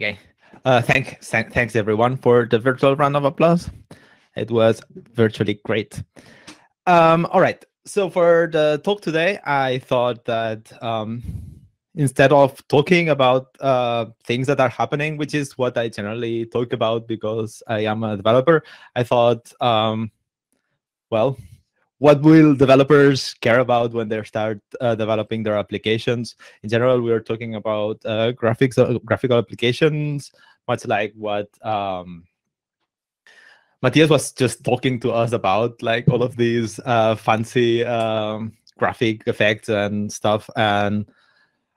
Okay. Uh, thank, th thanks everyone for the virtual round of applause. It was virtually great. Um, all right. So for the talk today, I thought that um, instead of talking about uh, things that are happening, which is what I generally talk about because I am a developer, I thought, um, well, what will developers care about when they start uh, developing their applications? In general, we are talking about uh, graphics, uh, graphical applications, much like what um, Matthias was just talking to us about, like all of these uh, fancy um, graphic effects and stuff. And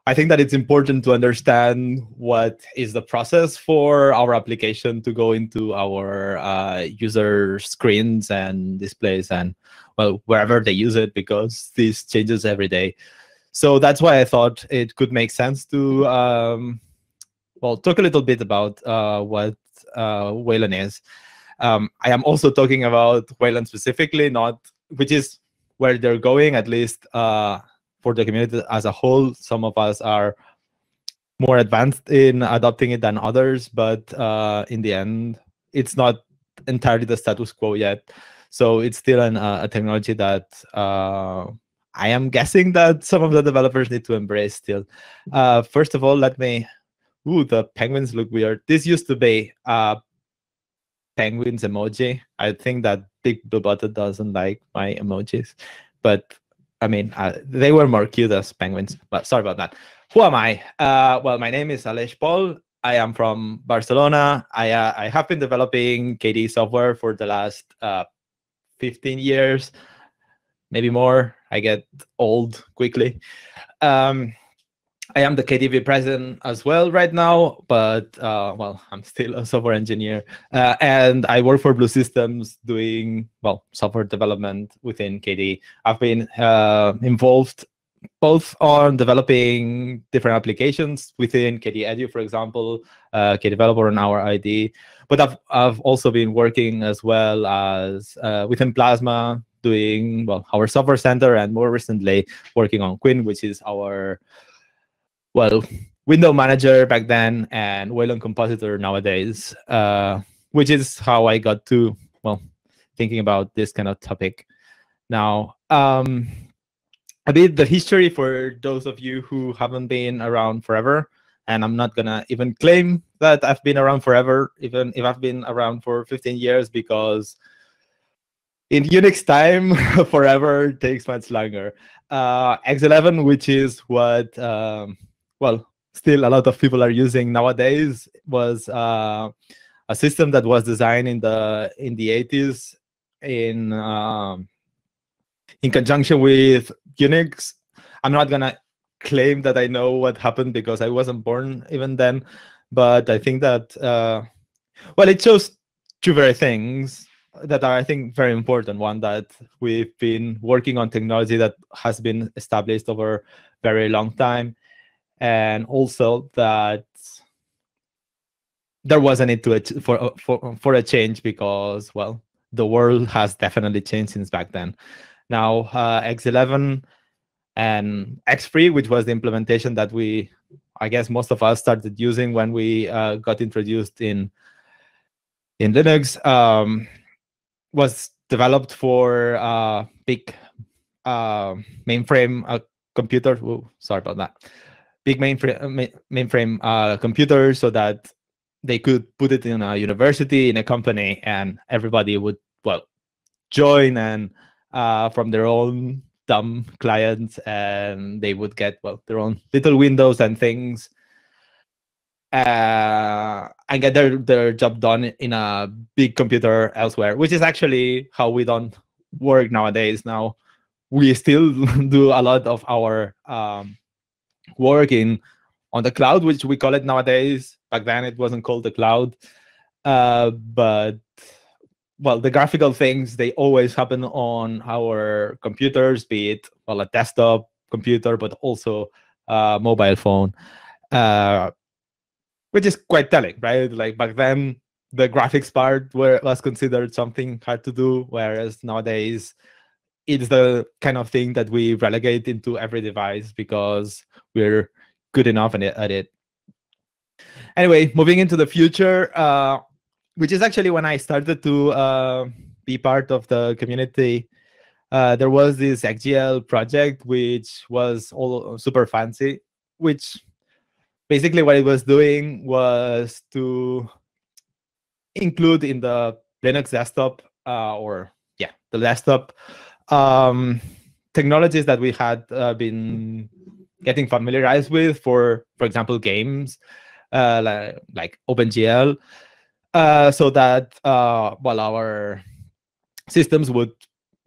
I think that it's important to understand what is the process for our application to go into our uh, user screens and displays and well wherever they use it because this changes every day. So that's why I thought it could make sense to um, well talk a little bit about uh, what uh, Wayland is. Um, I am also talking about Wayland specifically, not which is where they're going at least uh, for the community as a whole. Some of us are more advanced in adopting it than others, but uh, in the end, it's not entirely the status quo yet. So it's still an, uh, a technology that uh, I am guessing that some of the developers need to embrace still. Uh, first of all, let me. Ooh, the penguins look weird. This used to be a penguins emoji. I think that Big Blue Button doesn't like my emojis, but I mean, uh, they were more cute as penguins, but sorry about that. Who am I? Uh, well, my name is Aleix Pol. I am from Barcelona. I, uh, I have been developing KDE software for the last uh, 15 years, maybe more. I get old quickly. Um, I am the KDE president as well right now, but uh, well, I'm still a software engineer, uh, and I work for Blue Systems doing well software development within KDE. I've been uh, involved both on developing different applications within KDE Edu, for example, uh, KDevelop and our ID, but I've I've also been working as well as uh, within Plasma doing well our software center and more recently working on KWin, which is our well, window manager back then and Wayland compositor nowadays, uh, which is how I got to, well, thinking about this kind of topic. Now, um, a bit the history for those of you who haven't been around forever, and I'm not gonna even claim that I've been around forever, even if I've been around for 15 years, because in Unix time, forever takes much longer. Uh, X11, which is what um, well, still a lot of people are using nowadays was uh, a system that was designed in the in the 80s in um, in conjunction with Unix. I'm not gonna claim that I know what happened because I wasn't born even then, but I think that uh, well, it shows two very things that are I think very important. One that we've been working on technology that has been established over very long time, and also that there was a need to for for for a change because well the world has definitely changed since back then now uh, x11 and XFree which was the implementation that we i guess most of us started using when we uh, got introduced in in linux um, was developed for uh, big uh, mainframe uh, computer Ooh, sorry about that. Big mainframe uh, mainframe uh, computer so that they could put it in a university in a company and everybody would well join and uh, from their own dumb clients and they would get well their own little windows and things uh, and get their, their job done in a big computer elsewhere which is actually how we don't work nowadays now we still do a lot of our um, work in on the cloud, which we call it nowadays. Back then, it wasn't called the cloud. Uh, but well, the graphical things they always happen on our computers, be it well a desktop computer, but also a mobile phone, uh, which is quite telling, right? Like back then, the graphics part were, was considered something hard to do, whereas nowadays it's the kind of thing that we relegate into every device because we're good enough at it. Anyway, moving into the future, uh, which is actually when I started to uh, be part of the community. Uh, there was this XGL project which was all super fancy, which basically what it was doing was to include in the Linux desktop uh, or yeah, the desktop um, technologies that we had uh, been getting familiarized with for, for example, games uh, like, like OpenGL, uh, so that uh, well our systems would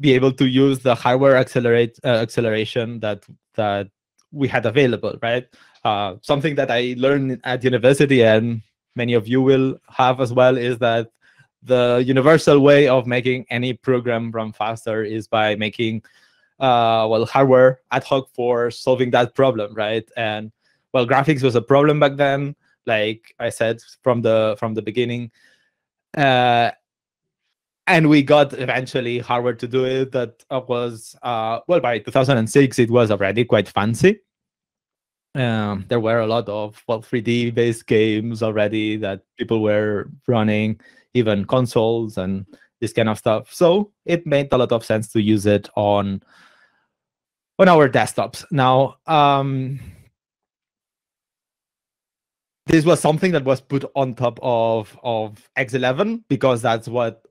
be able to use the hardware accelerate uh, acceleration that that we had available, right? Uh, something that I learned at university, and many of you will have as well, is that the universal way of making any program run faster is by making uh, well hardware ad hoc for solving that problem, right? And well, graphics was a problem back then, like I said from the from the beginning. Uh, and we got eventually hardware to do it. That was uh, well by 2006 it was already quite fancy. Um, there were a lot of well 3d based games already that people were running even consoles and this kind of stuff. So it made a lot of sense to use it on on our desktops. Now um, this was something that was put on top of of x11 because that's what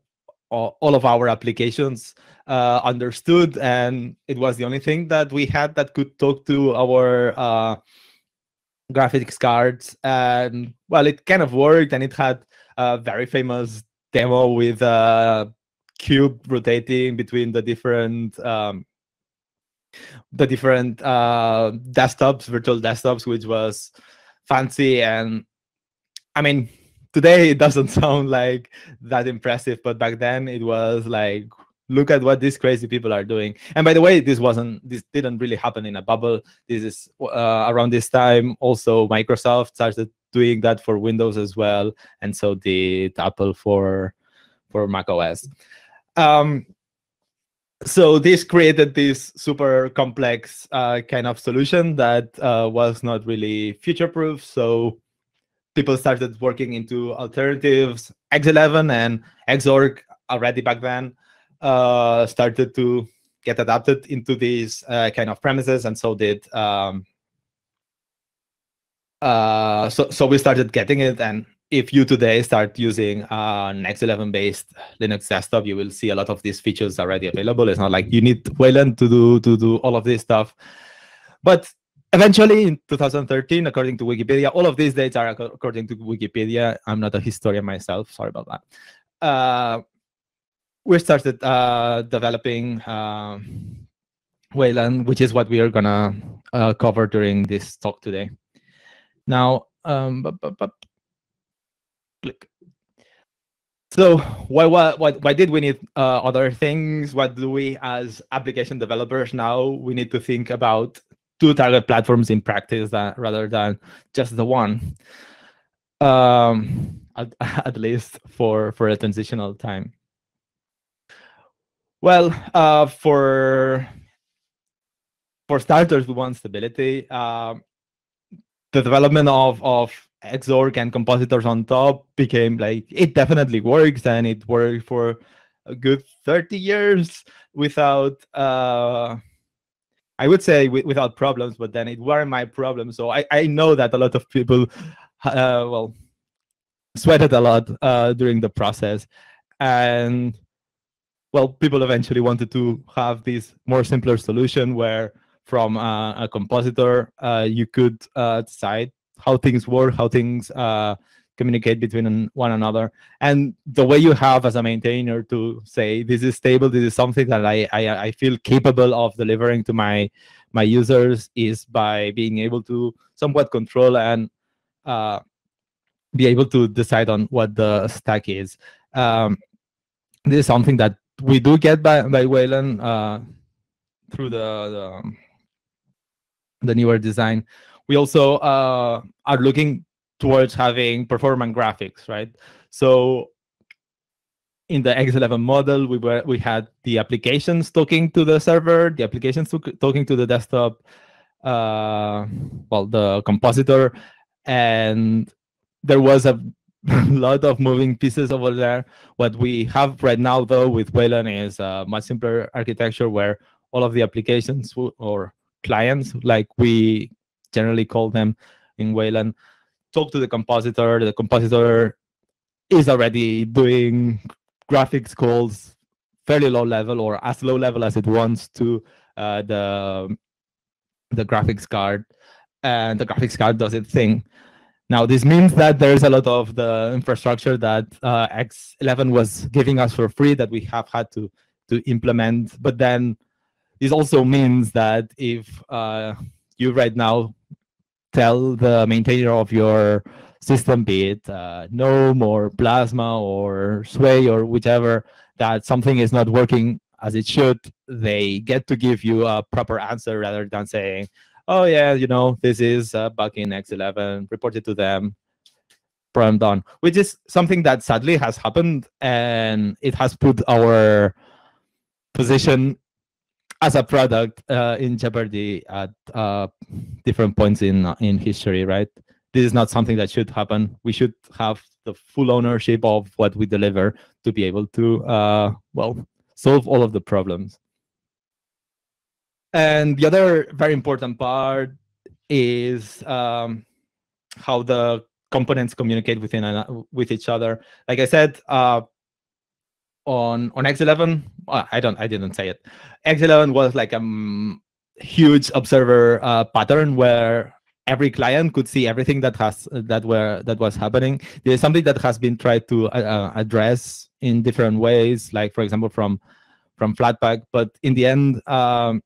all of our applications uh, understood, and it was the only thing that we had that could talk to our uh, graphics cards. And well, it kind of worked, and it had a very famous demo with a cube rotating between the different um, the different uh, desktops, virtual desktops, which was fancy and I mean today it doesn't sound like that impressive, but back then it was like, look at what these crazy people are doing. And by the way, this wasn't, this didn't really happen in a bubble. This is uh, around this time. Also, Microsoft started doing that for Windows as well, and so did Apple for for Mac OS. Um, so this created this super complex uh, kind of solution that uh, was not really future proof. So people started working into alternatives. X11 and Xorg already back then uh, started to get adapted into these uh, kind of premises, and so did. Um, uh, so, so we started getting it, and if you today start using uh, an X11 based Linux desktop, you will see a lot of these features already available. It's not like you need Wayland to do to do all of this stuff, but Eventually, in 2013, according to Wikipedia, all of these dates are according to Wikipedia. I'm not a historian myself. Sorry about that. Uh, we started uh, developing uh, Wayland, which is what we are gonna uh, cover during this talk today. Now, um, click. So why, why, why, why did we need uh, other things? What do we as application developers now? We need to think about two target platforms in practice that rather than just the one um, at, at least for for a transitional time well uh, for for starters we want stability uh, the development of of xorg and compositors on top became like it definitely works and it worked for a good 30 years without uh I would say without problems, but then it weren't my problem. So I, I know that a lot of people, uh, well, sweated a lot uh, during the process. And well, people eventually wanted to have this more simpler solution where from uh, a compositor, uh, you could uh, decide how things work, how things uh, communicate between one another. And the way you have as a maintainer to say this is stable this is something that I, I i, feel capable of delivering to my my users is by being able to somewhat control and uh, be able to decide on what the stack is. Um, this is something that we do get by by Wayland uh, through the, the the newer design we also uh, are looking towards having performant graphics, right? So in the X11 model, we were we had the applications talking to the server, the applications talking to the desktop, uh, well, the compositor, and there was a lot of moving pieces over there. What we have right now, though, with Wayland is a much simpler architecture where all of the applications or clients, like we generally call them in Wayland, talk to the compositor. The compositor is already doing graphics calls fairly low level or as low level as it wants to uh, the the graphics card, and the graphics card does its thing. Now, this means that there's a lot of the infrastructure that uh, X11 was giving us for free that we have had to to implement. But then this also means that if uh, you right now tell the maintainer of your system, be it uh, GNOME or Plasma or Sway or whichever, that something is not working as it should, they get to give you a proper answer rather than saying, oh yeah, you know, this is uh, bug in X11, report it to them, problem done, which is something that sadly has happened and it has put our position as a product uh, in jeopardy at uh, different points in in history, right? This is not something that should happen. We should have the full ownership of what we deliver to be able to, uh, well, solve all of the problems. And the other very important part is um, how the components communicate within with each other. Like I said, uh, on on X11, well, I don't, I didn't say it. X11 was like a um, huge observer uh, pattern where every client could see everything that has that were that was happening. There's something that has been tried to uh, uh address in different ways, like for example from from Flatpak. But in the end, um,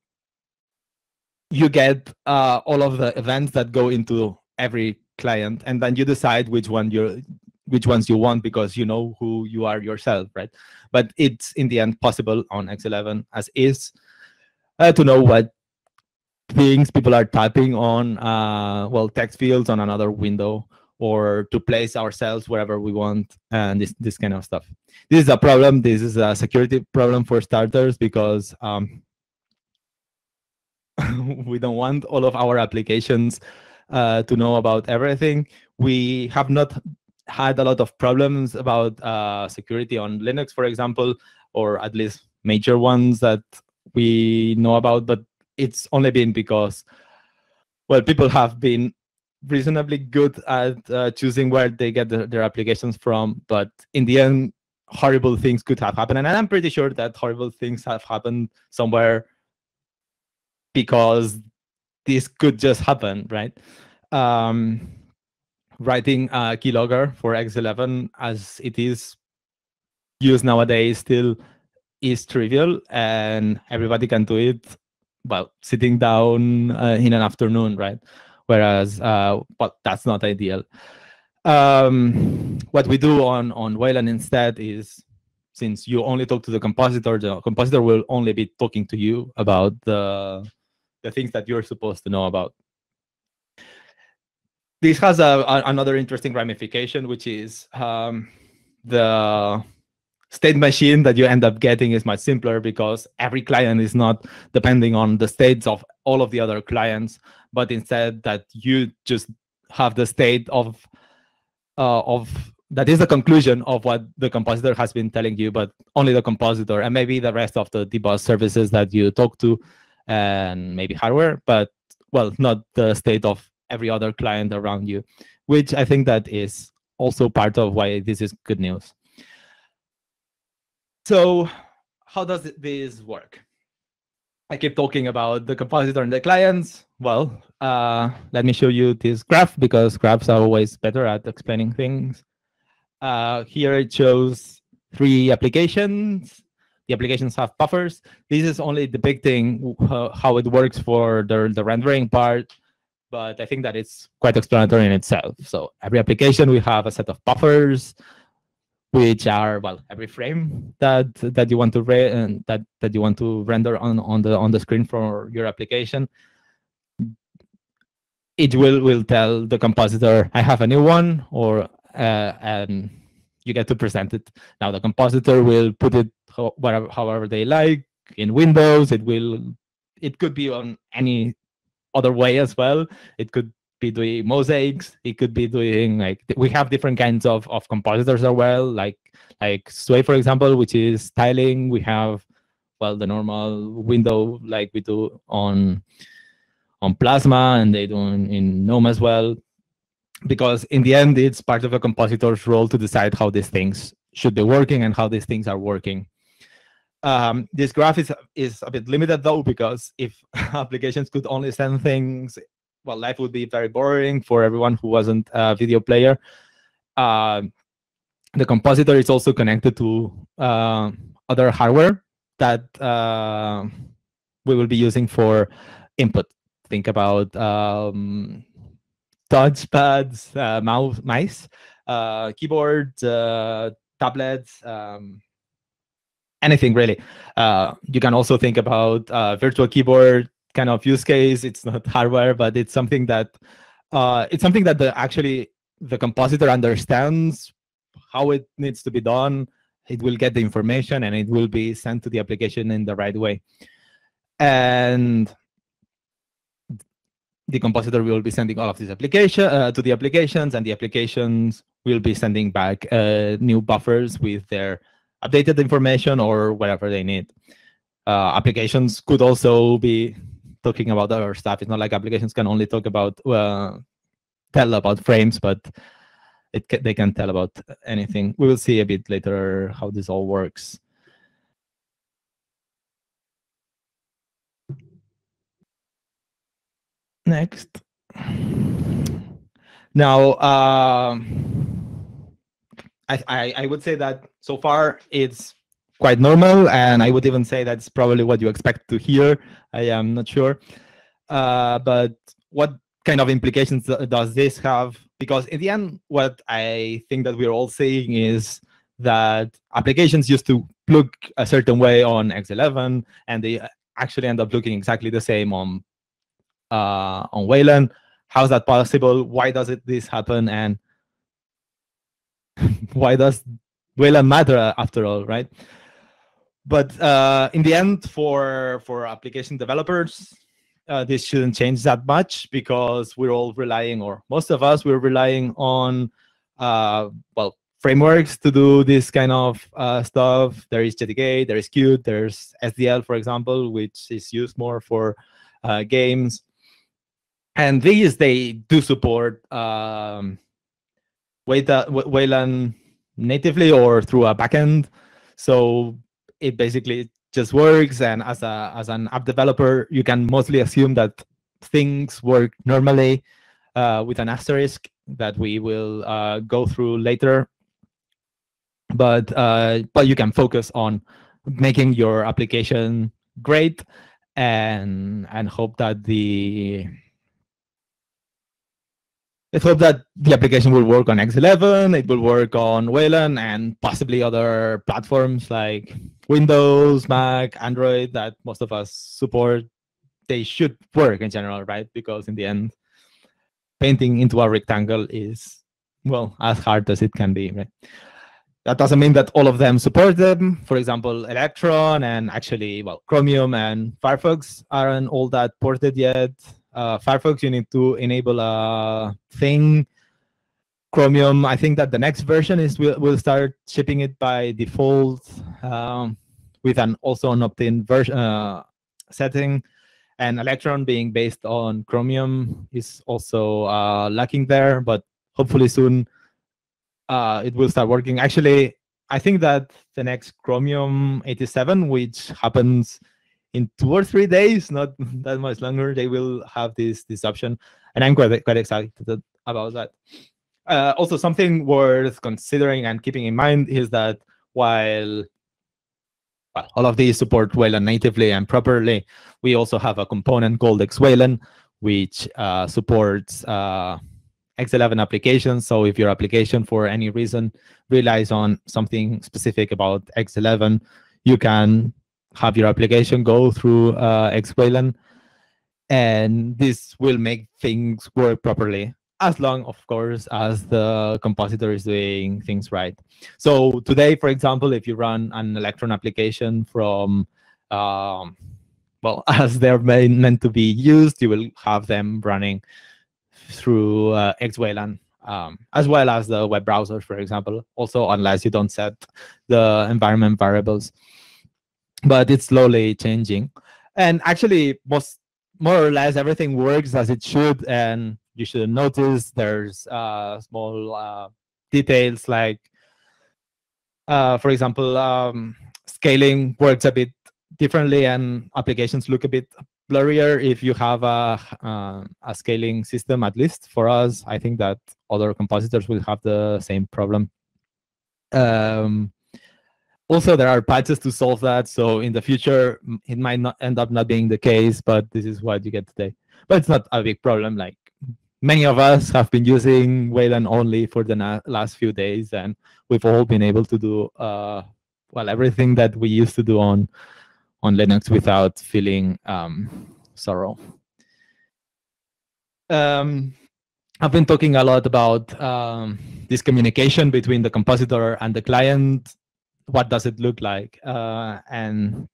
you get uh, all of the events that go into every client and then you decide which one you which ones you want because you know who you are yourself right? But it's in the end possible on x11 as is. Uh, to know what things people are typing on uh, well text fields on another window or to place ourselves wherever we want and this this kind of stuff. This is a problem. This is a security problem for starters because um, we don't want all of our applications uh, to know about everything. We have not had a lot of problems about uh, security on Linux, for example, or at least major ones that we know about. But it's only been because, well, people have been reasonably good at uh, choosing where they get the, their applications from. But in the end, horrible things could have happened. And I'm pretty sure that horrible things have happened somewhere because this could just happen, right? Um, writing a keylogger for X11 as it is used nowadays still is trivial and everybody can do it well sitting down uh, in an afternoon right whereas uh but that's not ideal um what we do on on wayland instead is since you only talk to the compositor the compositor will only be talking to you about the the things that you're supposed to know about. This has a, a another interesting ramification, which is um, the state machine that you end up getting is much simpler because every client is not depending on the states of all of the other clients, but instead that you just have the state of uh, of that is the conclusion of what the compositor has been telling you, but only the compositor and maybe the rest of the dbus services that you talk to and maybe hardware, but well, not the state of every other client around you, which I think that is also part of why this is good news. So how does this work? I keep talking about the compositor and the clients. Well, uh, let me show you this graph because graphs are always better at explaining things. Uh, here it shows three applications the applications have buffers. This is only depicting how it works for the, the rendering part, but I think that it's quite explanatory in itself. So every application, we have a set of buffers, which are well every frame that that you want to re- that that you want to render on on the on the screen for your application. It will will tell the compositor, I have a new one, or uh, and you get to present it. Now the compositor will put it whatever, however they like. In Windows, it will. It could be on any other way as well. It could be doing mosaics. It could be doing like we have different kinds of of compositors as well, like like Sway, for example, which is tiling. We have well the normal window like we do on on Plasma, and they do in, in GNOME as well. Because in the end, it's part of a compositor's role to decide how these things should be working and how these things are working. Um, this graph is, is a bit limited though, because if applications could only send things, well, life would be very boring for everyone who wasn't a video player. Uh, the compositor is also connected to uh, other hardware that uh, we will be using for input. Think about um, touchpads, uh, mouse, mice, uh, keyboard, uh, tablets, um, anything really. Uh, you can also think about uh, virtual keyboard kind of use case. It's not hardware, but it's something that uh, it's something that the actually the compositor understands how it needs to be done. It will get the information and it will be sent to the application in the right way. And the compositor will be sending all of these application uh, to the applications, and the applications will be sending back uh, new buffers with their updated information or whatever they need. Uh, applications could also be talking about other stuff. It's not like applications can only talk about tell about frames, but it can, they can tell about anything. We will see a bit later how this all works. Next. Now, uh, I, I, I would say that so far it's quite normal, and I would even say that's probably what you expect to hear. I am not sure, uh, but what kind of implications does this have? Because in the end, what I think that we're all saying is that applications used to look a certain way on X11, and they actually end up looking exactly the same on uh, on Wayland. How's that possible? Why does it this happen? And why does Wayland matter after all, right? But uh, in the end, for for application developers, uh, this shouldn't change that much because we're all relying, or most of us, we're relying on uh, well frameworks to do this kind of uh, stuff. There is GTK, there is Qt, there's SDL, for example, which is used more for uh, games. And these, they do support um, Wayland natively or through a backend. So it basically just works. And as a as an app developer, you can mostly assume that things work normally uh, with an asterisk that we will uh, go through later. But uh, but you can focus on making your application great and and hope that the Let's hope that the application will work on X11, it will work on Wayland, and possibly other platforms like Windows, Mac, Android that most of us support. They should work in general, right? Because in the end, painting into a rectangle is, well, as hard as it can be, right? That doesn't mean that all of them support them. For example, Electron and actually, well, Chromium and Firefox aren't all that ported yet uh, Firefox, you need to enable a thing. Chromium, I think that the next version is we'll, we'll start shipping it by default um, with an also an opt-in version uh, setting. And Electron being based on Chromium is also uh, lacking there, but hopefully soon uh, it will start working. Actually, I think that the next Chromium 87, which happens in two or three days, not that much longer, they will have this this option, and I'm quite quite excited about that. Uh, also, something worth considering and keeping in mind is that while well, all of these support Wayland natively and properly, we also have a component called XWayland, which uh, supports uh, X11 applications. So if your application for any reason relies on something specific about X11, you can have your application go through uh, and this will make things work properly as long, of course, as the compositor is doing things right. So today, for example, if you run an Electron application from, um, well, as they're meant to be used, you will have them running through uh, um, as well as the web browser, for example. Also, unless you don't set the environment variables, but it's slowly changing. And actually, most more or less everything works as it should. And you should notice there's uh, small uh, details like, uh, for example, um, scaling works a bit differently and applications look a bit blurrier if you have a, uh, a scaling system, at least for us. I think that other compositors will have the same problem. Um, also, there are patches to solve that. So in the future, it might not end up not being the case, but this is what you get today. But it's not a big problem. Like many of us have been using Wayland only for the last few days, and we've all been able to do uh, well everything that we used to do on on Linux without feeling um, sorrow. Um, I've been talking a lot about um, this communication between the compositor and the client. What does it look like? Uh, and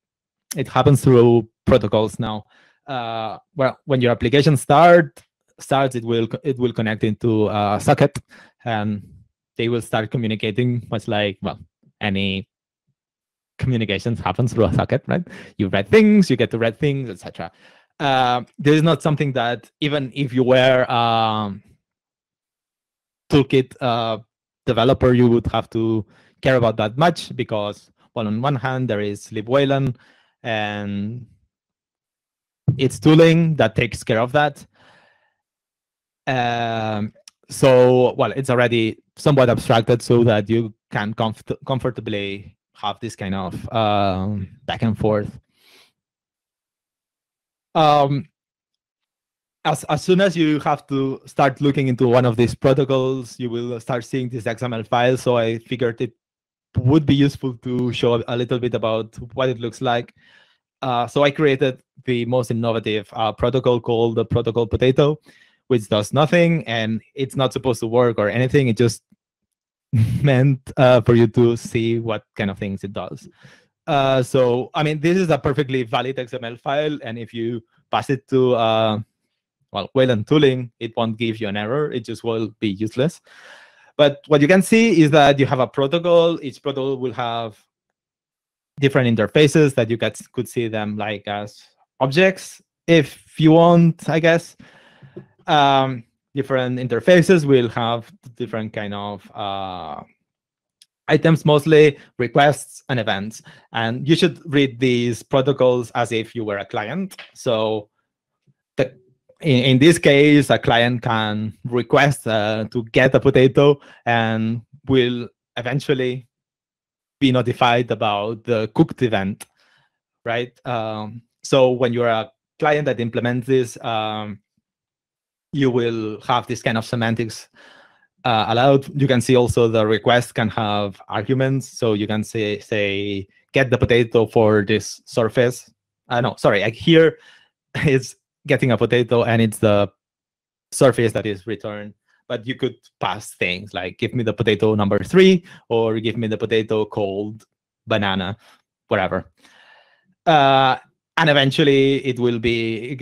it happens through protocols now. Uh, well, when your application start starts, it will it will connect into a socket, and they will start communicating much like well any communications happens through a socket, right? You read things, you get to read things, etc. Uh, this is not something that even if you were um, toolkit uh, developer, you would have to care about that much because, well, on one hand, there is libwayland and it's tooling that takes care of that. Um, so, well, it's already somewhat abstracted so that you can comfort comfortably have this kind of um, back and forth. Um, as, as soon as you have to start looking into one of these protocols, you will start seeing this XML file. So I figured it would be useful to show a little bit about what it looks like. Uh, so I created the most innovative uh, protocol called the protocol potato, which does nothing and it's not supposed to work or anything. It just meant uh, for you to see what kind of things it does. Uh, so, I mean, this is a perfectly valid XML file, and if you pass it to, uh, well, Wayland tooling, it won't give you an error. It just will be useless. But what you can see is that you have a protocol. Each protocol will have different interfaces that you guys could see them like as objects, if you want, I guess. Um, different interfaces will have different kind of uh, items, mostly requests and events. And you should read these protocols as if you were a client. So in, in this case, a client can request uh, to get a potato and will eventually be notified about the cooked event, right? Um, so when you're a client that implements this, um, you will have this kind of semantics uh, allowed. You can see also the request can have arguments. So you can say, say get the potato for this surface. Uh, no, sorry, like here it's getting a potato and it's the surface that is returned. But you could pass things like give me the potato number three or give me the potato called banana, whatever. Uh, and eventually it will be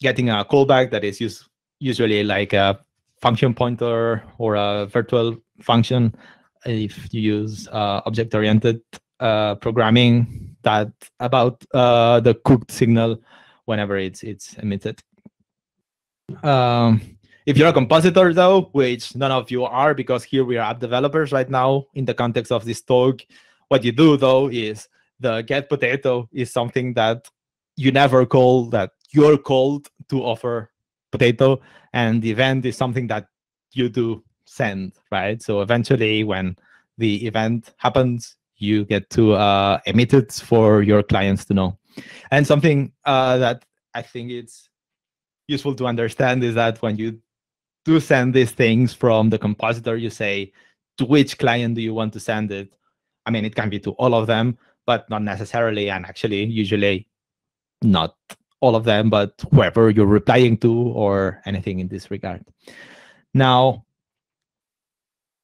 getting a callback that is usually like a function pointer or a virtual function if you use uh, object-oriented uh, programming that about uh, the cooked signal whenever it's it's emitted. Um, if you're a compositor though, which none of you are because here we are app developers right now in the context of this talk, what you do though is the get potato is something that you never call that you're called to offer potato and the event is something that you do send right so eventually when the event happens you get to uh, emit it for your clients to know and something uh, that i think it's useful to understand is that when you do send these things from the compositor you say to which client do you want to send it i mean it can be to all of them but not necessarily and actually usually not all of them, but whoever you're replying to or anything in this regard. Now,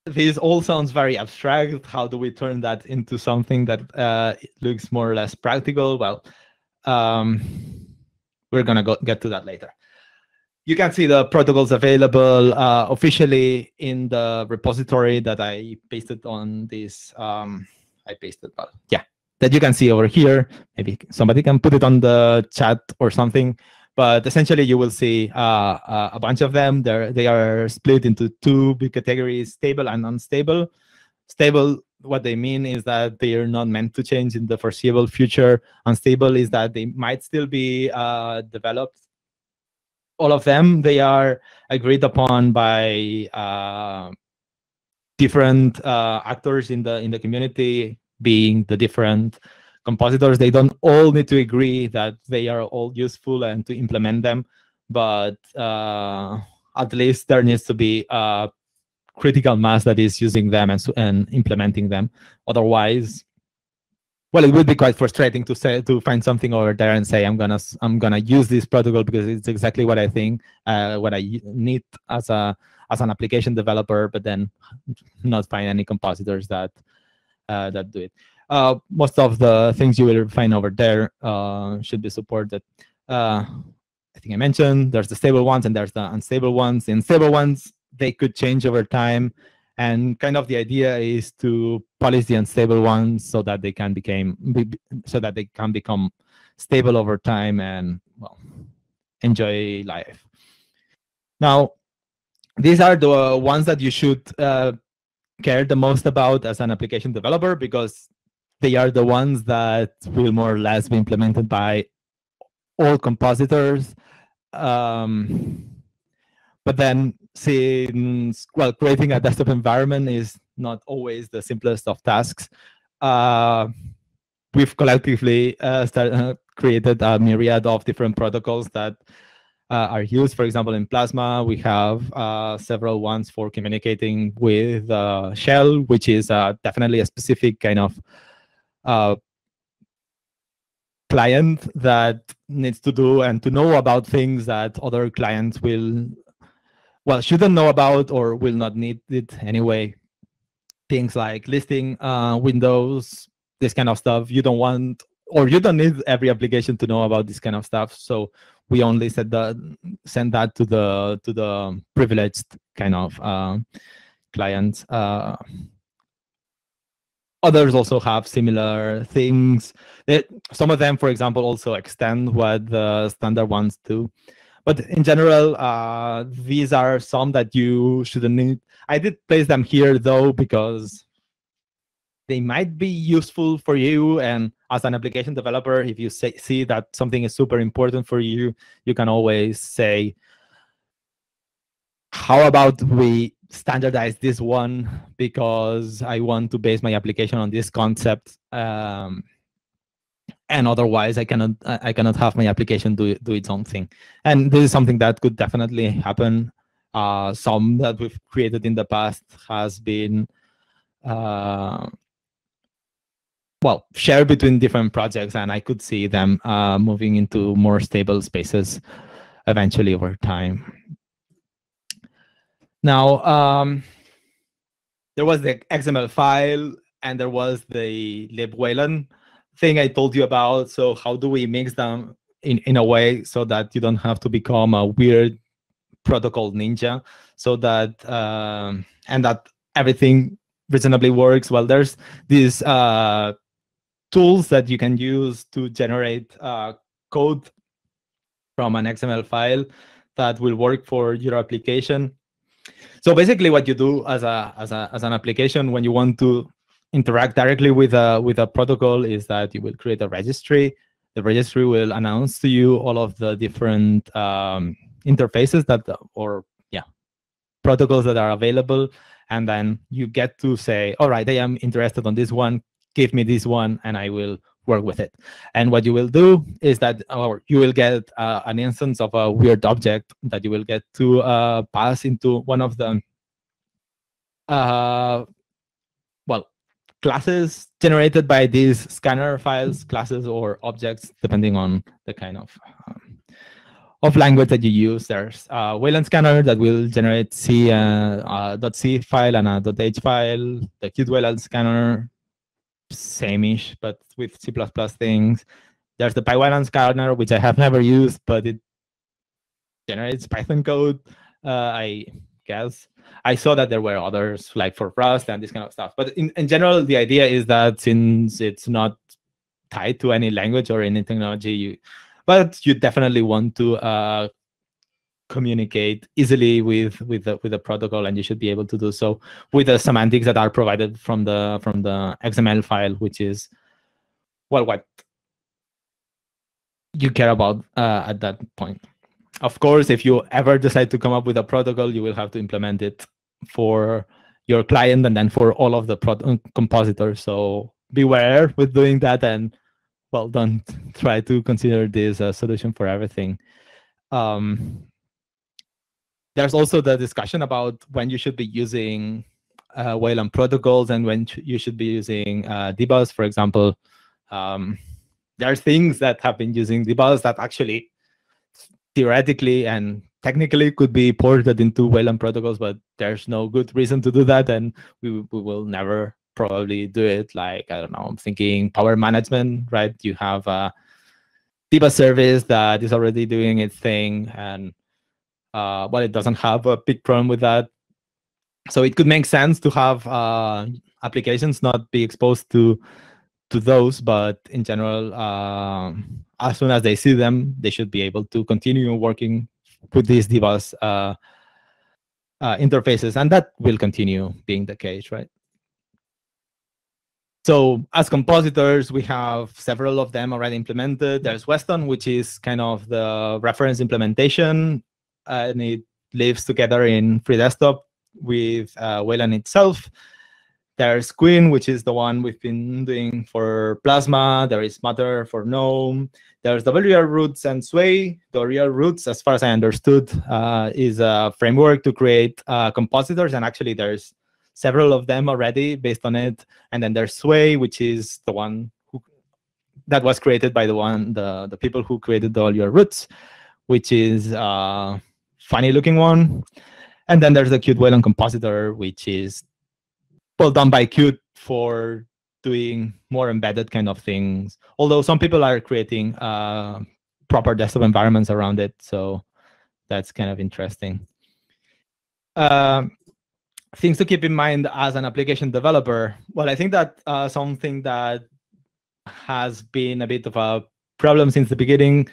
this all sounds very abstract. How do we turn that into something that uh, looks more or less practical? Well, um, we're gonna go, get to that later. you can see the protocols available uh, officially in the repository that I pasted on this. Um, I pasted, but yeah, that you can see over here. Maybe somebody can put it on the chat or something. But essentially, you will see uh, uh, a bunch of them. They're, they are split into two big categories, stable and unstable. Stable, what they mean is that they are not meant to change in the foreseeable future. Unstable is that they might still be uh, developed all of them they are agreed upon by uh, different uh, actors in the in the community being the different compositors they don't all need to agree that they are all useful and to implement them but uh, at least there needs to be a critical mass that is using them and, and implementing them. Otherwise well it would be quite frustrating to say to find something over there and say i'm gonna i'm gonna use this protocol because it's exactly what i think uh, what i need as a as an application developer but then not find any compositors that uh, that do it uh, most of the things you will find over there uh, should be supported. Uh, i think i mentioned there's the stable ones and there's the unstable ones. The unstable ones they could change over time. And kind of the idea is to polish the unstable ones so that they can become so that they can become stable over time and well enjoy life. Now these are the ones that you should uh, care the most about as an application developer because they are the ones that will more or less be implemented by all compositors. Um, but then since well creating a desktop environment is not always the simplest of tasks. Uh, we've collectively uh, started, uh, created a myriad of different protocols that uh, are used. For example in plasma we have uh, several ones for communicating with uh, shell which is definitely a specific kind of client that needs to do and to know about things that other clients will well shouldn't know about or will not need it anyway. Things like listing uh, windows this kind of stuff. You don't want or you don't need every application to know about this kind of stuff. So we only set that send that to the to the privileged kind of uh, clients uh, others also have similar things that some of them for example also extend what the standard ones do but in general, uh, these are some that you shouldn't need. I did place them here though because they might be useful for you. And as an application developer, if you say, see that something is super important for you, you can always say, how about we standardize this one because I want to base my application on this concept. Um, and otherwise I cannot I cannot have my application do do its own thing. And this is something that could definitely happen. Uh, some that we've created in the past has been uh, well shared between different projects, and I could see them uh, moving into more stable spaces eventually over time. Now, um, there was the XML file, and there was the libwayland thing I told you about. So how do we mix them in, in a way so that you don't have to become a weird protocol ninja so that um, and that everything reasonably works well there's these uh, tools that you can use to generate uh, code from an xml file that will work for your application so basically what you do as a as a as an application when you want to interact directly with a with a protocol is that you will create a registry. The registry will announce to you all of the different um, interfaces that or yeah protocols that are available, and then you get to say, all right, I am interested on this one. Give me this one, and I will work with it. And what you will do is that, or you will get uh, an instance of a weird object that you will get to uh, pass into one of the uh, well, classes generated by these scanner files, classes or objects, depending on the kind of um, of language that you use. There's a Wayland scanner that will generate C uh, uh, .c file and a .h file. The Qt Wayland scanner, same-ish, but with C++ things. There's the PyWayland scanner, which I have never used, but it generates Python code. Uh, I guess I saw that there were others like for Rust and this kind of stuff. But in, in general, the idea is that since it's not tied to any language or any technology, you, but you definitely want to uh, communicate easily with with the with the protocol, and you should be able to do so with the semantics that are provided from the from the XML file, which is well what you care about uh, at that point. Of course, if you ever decide to come up with a protocol, you will have to implement it for your client and then for all of the pro- compositors. So beware with doing that and well, don't try to consider this a solution for everything. Um, there's also the discussion about when you should be using uh, Wayland protocols and when you should be using uh, dbus, for example. Um, there are things that have been using dbus that actually theoretically and technically could be ported into Wayland protocols, but there's no good reason to do that, and we, we will never probably do it. Like I don't know, I'm thinking power management, right? You have a dbus service that is already doing its thing, and uh, well, it doesn't have a big problem with that. So it could make sense to have uh, applications not be exposed to to those, but in general, uh, as soon as they see them, they should be able to continue working with these dbus uh, uh, interfaces, and that will continue being the case, right? So as compositors, we have several of them already implemented. There's Weston, which is kind of the reference implementation and it lives together in FreeDesktop with uh, Wayland itself. There's KWin, which is the one we've been doing for Plasma. There is Mutter for GNOME. There's WL Roots and Sway. WL Roots, as far as I understood, uh, is a framework to create uh, compositors. And actually, there's several of them already based on it. And then there's Sway, which is the one who, that was created by the one the, the people who created the WL Roots, which is uh, funny looking one. And then there's the Qt Wayland compositor, which is well done by Qt for doing more embedded kind of things. Although some people are creating uh, proper desktop environments around it, so that's kind of interesting. Uh, things to keep in mind as an application developer. Well, I think that uh, something that has been a bit of a problem since the beginning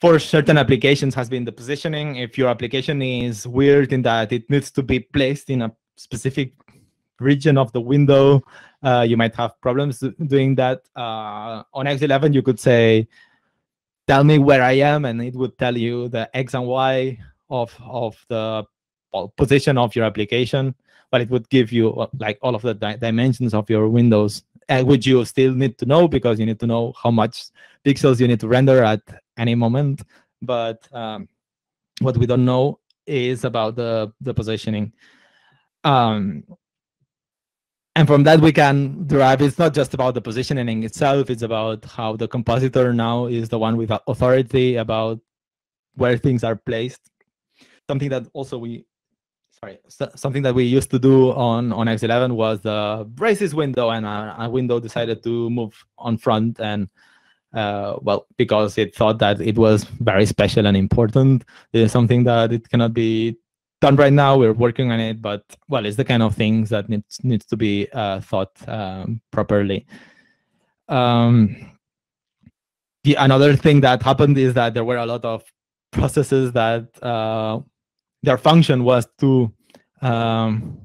for certain applications has been the positioning. If your application is weird in that it needs to be placed in a specific region of the window, uh, you might have problems doing that. Uh, on X11, you could say, tell me where I am, and it would tell you the X and Y of, of the position of your application, but it would give you uh, like all of the di dimensions of your windows, uh, which you still need to know because you need to know how much pixels you need to render at any moment. But um, what we don't know is about the the positioning. Um, and from that we can derive it's not just about the positioning itself it's about how the compositor now is the one with authority about where things are placed something that also we sorry something that we used to do on on x11 was the braces window and a, a window decided to move on front and uh, well, because it thought that it was very special and important. It is something that it cannot be done right now. We're working on it, but well, it's the kind of things that needs needs to be uh, thought um, properly. Um, the another thing that happened is that there were a lot of processes that uh, their function was to um,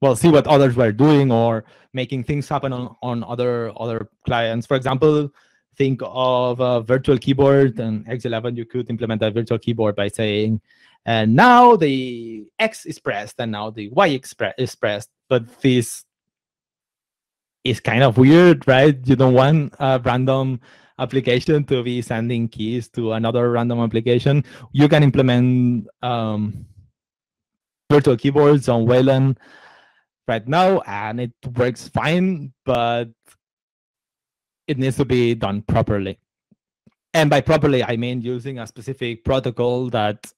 well see what others were doing or making things happen on, on other other clients. For example, think of a virtual keyboard and X11, you could implement a virtual keyboard by saying, and now the X is pressed and now the Y is pressed. But this is kind of weird, right? You don't want a random application to be sending keys to another random application. You can implement um, virtual keyboards on Wayland right now, and it works fine. But it needs to be done properly. And by properly, I mean using a specific protocol that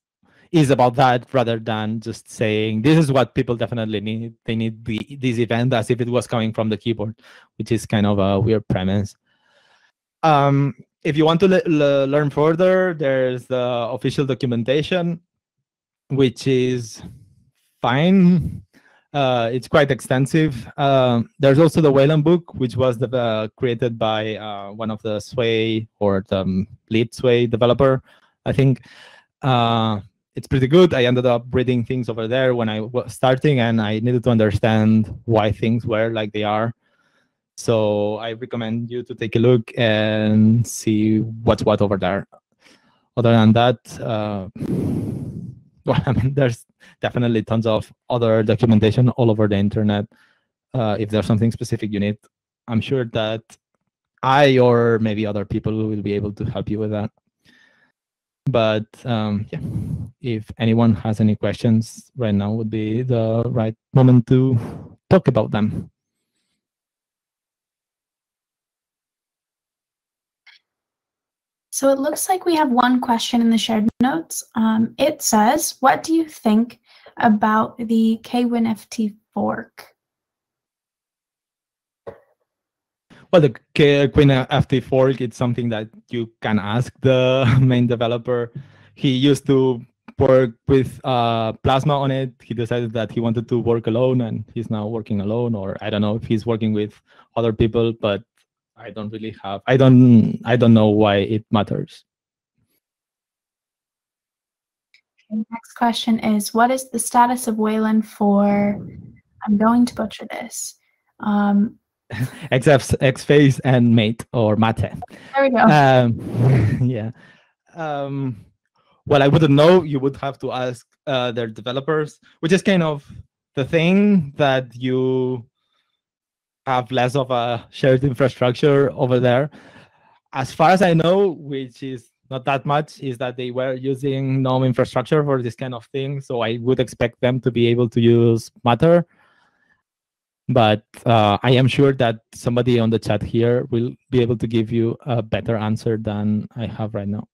is about that rather than just saying this is what people definitely need. They need the this event as if it was coming from the keyboard, which is kind of a weird premise. Um, if you want to le- le- learn further, there's the official documentation, which is fine. Uh, it's quite extensive. Uh, there's also the Wayland book, which was the, uh, created by uh, one of the Sway or the um, lead Sway developer, I think. Uh, it's pretty good. I ended up reading things over there when I was starting, and I needed to understand why things were like they are. So I recommend you to take a look and see what's what over there. Other than that, uh, well, I mean, there's definitely tons of other documentation all over the internet. Uh, if there's something specific you need, I'm sure that I or maybe other people will be able to help you with that. But um, yeah, if anyone has any questions right now would be the right moment to talk about them. So it looks like we have one question in the shared notes. Um, it says, what do you think about the KWinFT fork? Well, the KWinFT fork, it's something that you can ask the main developer. He used to work with uh, Plasma on it. He decided that he wanted to work alone and he's now working alone, or I don't know if he's working with other people, but I don't really have. I don't. I don't know why it matters. Okay, next question is: What is the status of Wayland for? I'm going to butcher this. Um, Except Xfce and Mate or Mate. There we go. Um, yeah. Um, well, I wouldn't know. You would have to ask uh, their developers, which is kind of the thing that you have less of a shared infrastructure over there. As far as I know, which is not that much, is that they were using GNOME infrastructure for this kind of thing. So I would expect them to be able to use Mutter. But uh, I am sure that somebody on the chat here will be able to give you a better answer than I have right now.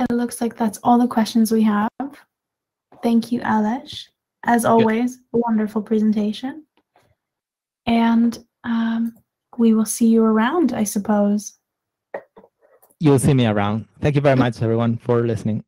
It looks like that's all the questions we have. Thank you, Aleix. As always, a wonderful presentation. And um, we will see you around, I suppose. You'll see me around. Thank you very much, everyone, for listening.